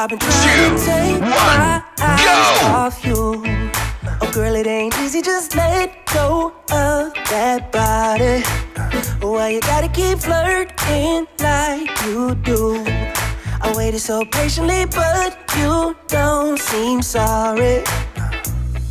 I've been trying to take my eyes off you. Oh, girl, it ain't easy, just let go of that body. Why you gotta keep flirting like you do? I waited so patiently, but you don't seem sorry.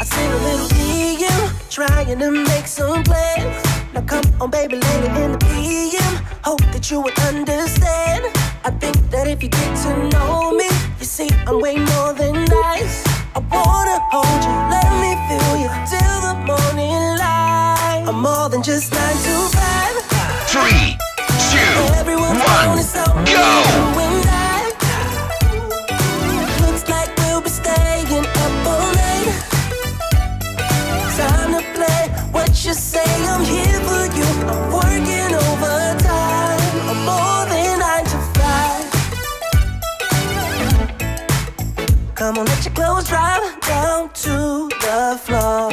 I seen a little DM trying to make some plans. Now come on, baby, later in the PM. Hope that you would understand. I think that if you get to know me, see I'm way more than nice. I wanna hold you, let me feel you till the morning light. I'm more than just nine to five. Three, two, Everyone's one, go! Come on, let your clothes drop down to the floor.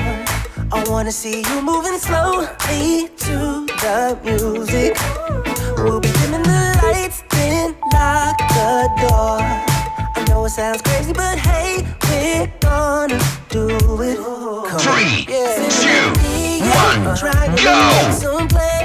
I wanna see you moving slowly to the music. We'll be dimming the lights, then lock the door. I know it sounds crazy, but hey, we're gonna do it. Come Three, yeah. two, one, go!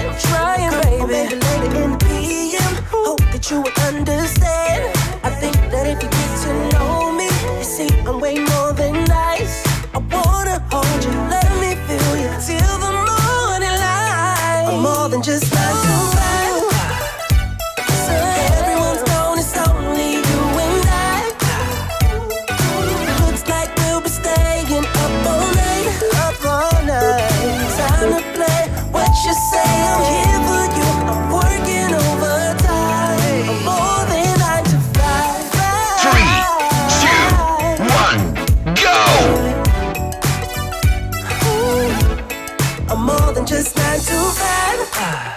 Just nine to five.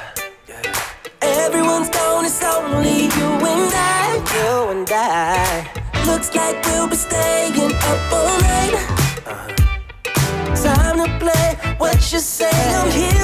Everyone's gone, it's only you and I, you and I. Looks like we'll be staying up all night. Time to play what you say. I'm here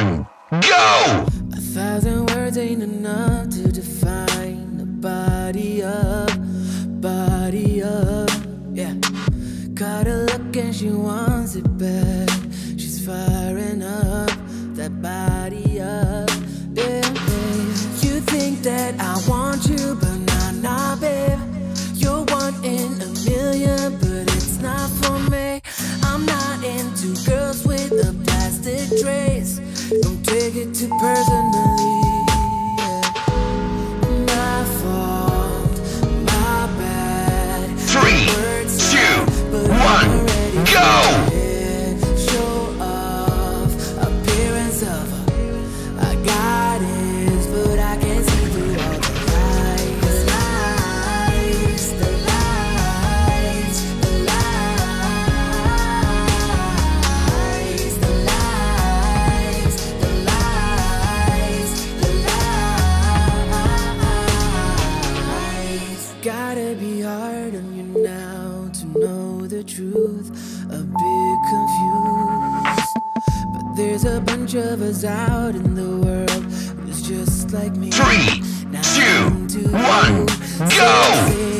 on, go! A thousand words ain't enough to define the body up, body of, yeah. Got a look and she wants it back. She's firing up that body up, yeah. You think that I want you, but not, nah, babe. It. The lies, the lies, the lies, the lies, the lies, the lies. Gotta be hard on you now to know the truth. A bit confused. There's a bunch of us out in the world who's just like me. Three, Now two, one, go!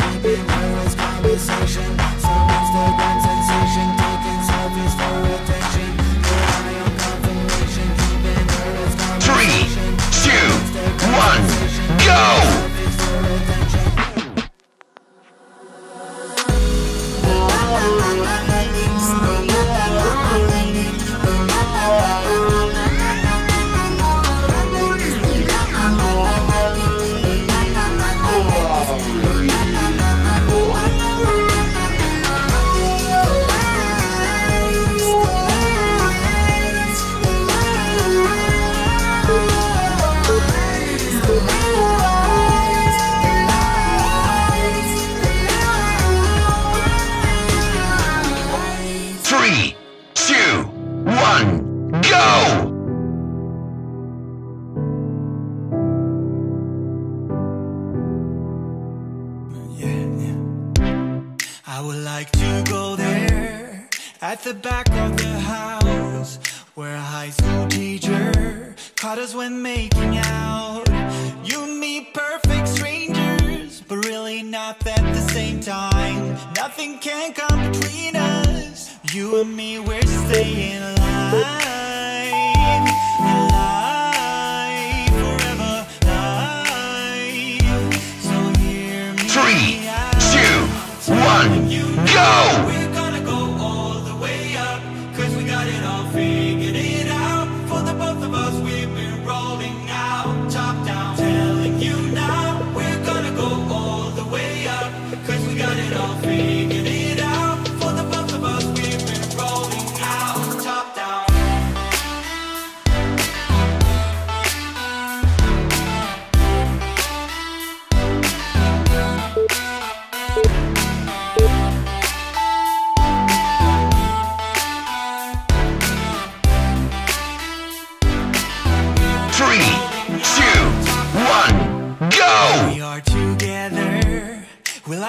I would like to go there at the back of the house where a high school teacher caught us when making out. You and me, perfect strangers, but really not at the same time. Nothing can come between us. You and me, we're staying alive,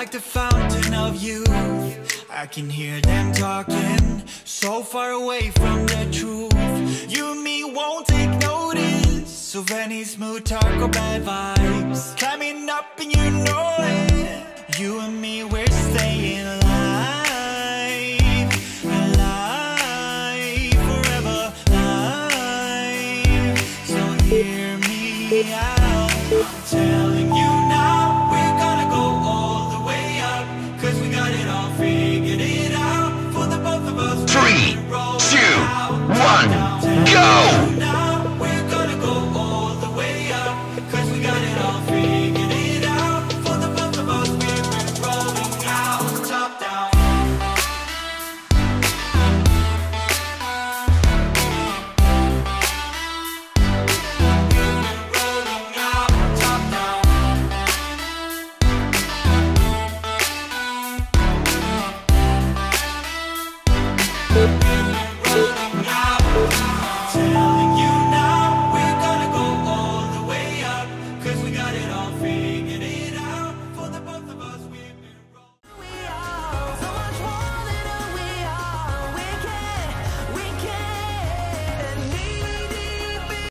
like the fountain of youth. I can hear them talking so far away from the truth. You and me won't take notice of any smooth talk or bad vibes. Climbing up and you know it.